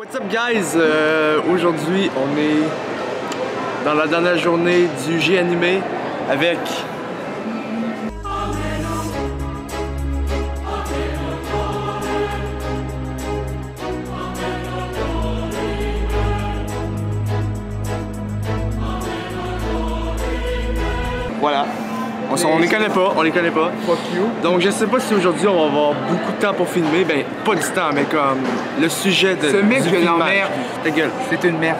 What's up guys? Euh, Aujourd'hui, on est dans la dernière journée du G animé avec Voilà. On, on les connaît pas, on les connaît pas. Fuck you. Donc je sais pas si aujourd'hui on va avoir beaucoup de temps pour filmer. Ben pas du temps, mais comme le sujet de. Ce mec, je l'emmerde. Ta gueule. C'est une merde.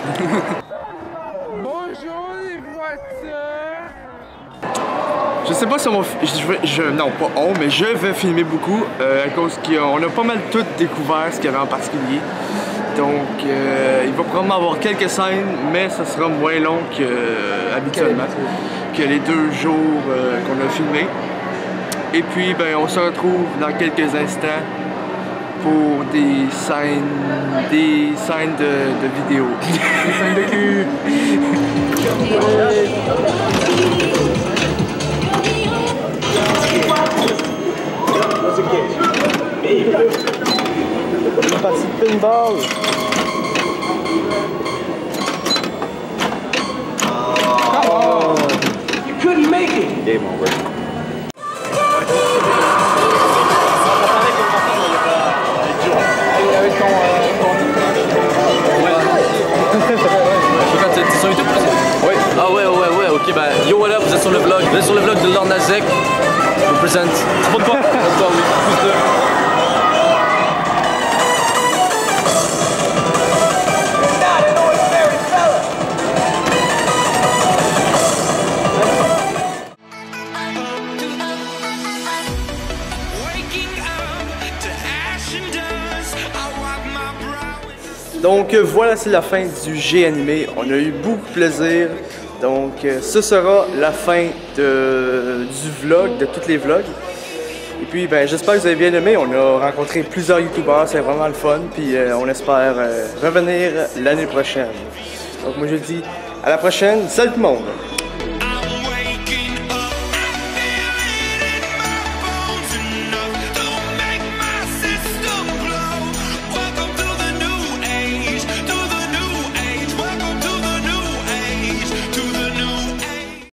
Bonjour les voitures. Je sais pas si on va. Je, vais- je- non, pas on, mais je vais filmer beaucoup euh, à cause qu'on a pas mal tout découvert ce qu'il y avait en particulier. Donc, euh, il va probablement avoir quelques scènes, mais ça sera moins long que euh, habituellement, que les deux jours euh, qu'on a filmé. Et puis, ben, on se retrouve dans quelques instants pour des scènes, des scènes de, de vidéo. Scène de cul. Une partie de pinball. Ah ouais, ouais, ouais, ok, bah yo, what up, vous êtes sur le vlog, vous êtes sur le vlog de Lord Nazek. Je vous présente. C'est pas de toi Donc euh, voilà, c'est la fin du G animé. On a eu beaucoup de plaisir. Donc euh, ce sera la fin du vlog, de tous les vlogs. Et puis ben, j'espère que vous avez bien aimé. On a rencontré plusieurs youtubeurs, c'est vraiment le fun. Puis euh, on espère revenir l'année prochaine. Donc moi je dis à la prochaine. Salut tout le monde!